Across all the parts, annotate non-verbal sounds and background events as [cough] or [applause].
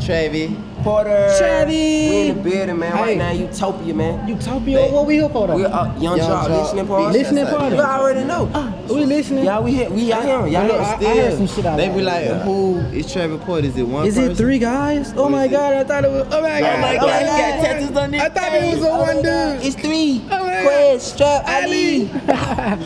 Travis. Porter. Travis. We in the building, man. Right Hey. now, Utopia, man. Utopia, what we here for though? We're uh, Young, Yung Joc Joc. listening party. Listening party. You already know. we listening? Y'all, we hit, we out here. Y'all I- know. I- Still, heard some shit out They be like, who is Travis Porter? Is it one Is person? it three guys? Oh my god, I thought it was. Oh my god. Oh my God, you got tattoos on this I thought it was a one dude. It's three. Oh my Quez, Strap, Ali. Ali. [laughs]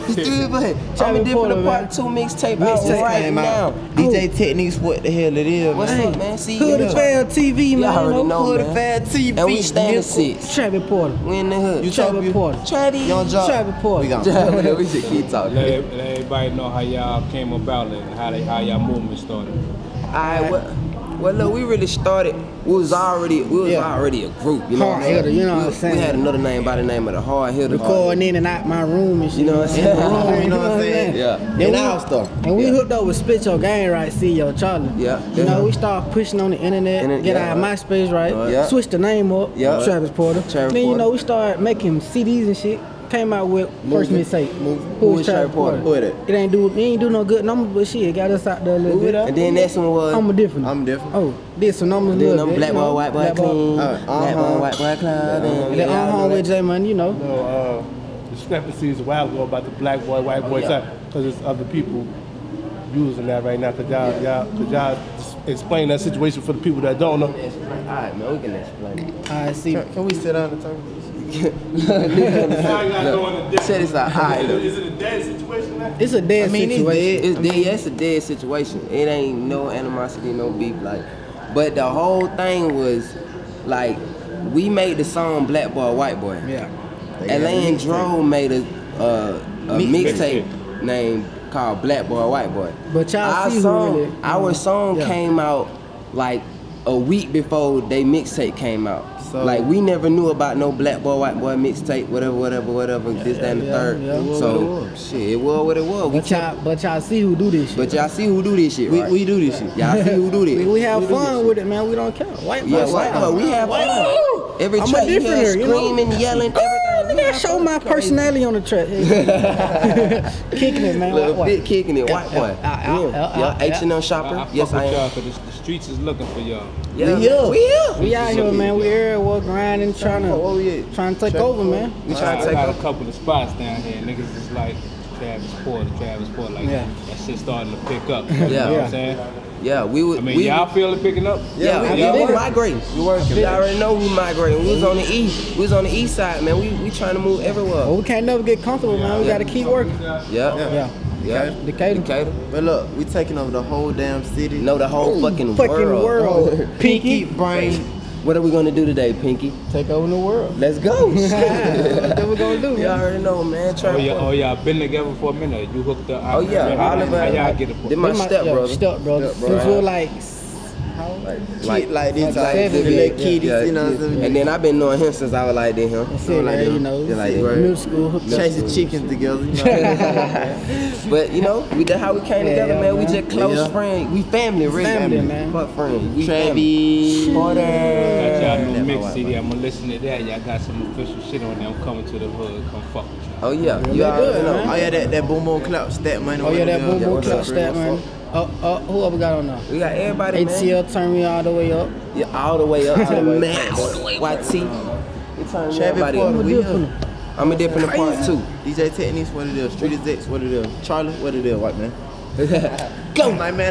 it's three, but I'm Travis a different Porter, part man. two mixtape out Mixtape right came now. out. DJ Techniques, what the hell it is, What's man? up, man? See, you. Hood yeah. Affair TV, man. Y'all already know, Hood man. TV. And we stand at nigga. six. Travis Porter. We in the hood. You Travis Porter. Travis. Yung Joc. Travis Porter. We got [laughs] [laughs] we should keep talking. Let, let everybody know how y'all came about it and how they how y'all movement started. Alright, well, well, look, we really started. We was already, we was Yeah. already a group. You know Hard what hitter, you know we, what I'm saying? We had another name by the name of the Hard Hitter. Recording in and out my room and shit. You know what I'm saying? room, You know what I'm [laughs] saying? Yeah. And our stuff. And we hooked up with Spit Your Game Right, CEO Charlie. Yeah. You Yeah. know, we started pushing on the internet, Internet, get yeah. our MySpace right, Yeah. switch the name up, Yeah. Travis Porter. Travis then, you know, we started making CDs and shit. Came out with first Movie. mixtape. Movie. Who Who is is Travis Travis Porter? Porter? Who It ain't do, it ain't do no good numbers, but shit, got us out there a little bit. And then next one was. I'm a different. I'm different. Oh, did some numbers a then little I'm bit. black boy, white boy, Black clean. Uh, Black boy, white boy, club. And then on home with J Money, you know. You know, uh, discrepancies a while ago about the black boy, white boy yeah. side, because there's other people using that right now. Cause y'all, y'all, cause y'all explain that situation for the people that don't know. Alright, man, we can explain. I see. Can, can we sit down and talk? Check this out. Alright, look. Is it a dead situation now? It's a dead I mean, it's situation. dead. It's dead. Yeah, it's a dead situation. It ain't no animosity, no beef. Like, but the whole thing was like we made the song Black Boy, White Boy. Yeah. Elaine Dro made a uh, a mixtape named called Black Boy, White Boy. But y'all our see who song, really- our song Yeah. came out like a week before they mixtape came out. So- like we never knew about no Black Boy, White Boy mixtape, whatever, whatever, whatever. this, that, and the yeah, third. yeah. It was so what it was. shit, it was what it was. We But y'all, but y'all see who do this shit. but y'all see who do this shit, We, right? we do this shit. y'all see who do [laughs] this. we, we have Who do fun this with it, man. We don't care. White Yeah, boy, white boy, we have fun. Every I'm a track you hear differenter, you know? screaming, yelling, everything. Oh, We nigga, have show my personality on the track. [laughs] Kicking it, man. Little bit kicking it, white yeah, yeah. H&M shopper. Yes, I am. the, the streets is looking for y'all. Yeah, We here. We here. We out here, man. We everywhere grinding, trying to, oh, we oh, at? trying to take over, man. We trying to I take got over. a couple of spots down here. Niggas is like Travis Porter, Travis Porter. Like that shit starting to pick up. You know Yeah. what I'm saying? Yeah, we would. I mean, we, y'all feel it picking up? Yeah, we- yeah, we we, did it. migrating. We working. You already know we migrating. We was on the east. We was on the east side, man. We we trying to move everywhere. But we can't never get comfortable, man. We Yeah. got to keep working. Yeah, Yeah. yeah. Decatur. Decatur. But look, we taking over the whole damn city. Know the whole fucking, Fucking world. world. [laughs] Pinky brain. What are we gonna do today, Pinky? Take over the world. Let's go. [laughs] That's what we gonna do, Y'all already know, man. Try Oh yeah, oh yeah, been together for a minute. You hooked up. Oh, yeah, How, all how y'all get it? Them my Them step yeah, brother. Step brother. Since we're like, how? Like, kid like this, like like, seven, the yeah, little kiddies, you know what I'm? And then I've been knowing him since I was like this, him. So it, like you know. Like shit, middle school. hooked up. Chasing chickens together, you know? [laughs] But you know, we that's how we came Yeah, together, yeah, man. We just close Yeah. friends. We family, really. Family, man. Fuck friends. We family. Travis. Porter. Got y'all new mix CD. I'm gonna listen to that. Y'all got some official shit on there. I'm coming to the hood. Come fuck with y'all. Oh yeah, Yeah, you they already know. man. Oh yeah, that, that boom boom clap stat money. Oh yeah, that boom boom what's clutch up, stat, man. Uh, uh, who we got on now? We got everybody, man. ATL turn me all the way up. Yeah, all the way up to the way max. YT. We turn Travis everybody Porter, up. we different. I'm a different part Crazy. too. DJ Techniques, what it is? Street is X, what it is? Charlie, what it is, white man? [laughs] Go. My man.